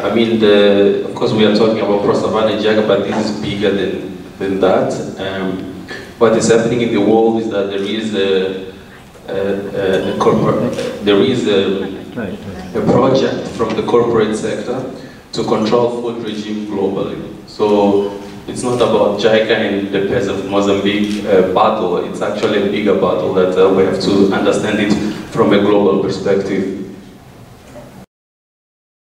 I mean, the, of course, we are talking about ProSAVANA JICA, but this is bigger than, than that. Um, what is happening in the world is that there is a, a, a, there is a, a project from the corporate sector to control food regime globally. So it's not about JICA and the PES of Mozambique uh, battle, it's actually a bigger battle that uh, we have to understand it from a global perspective.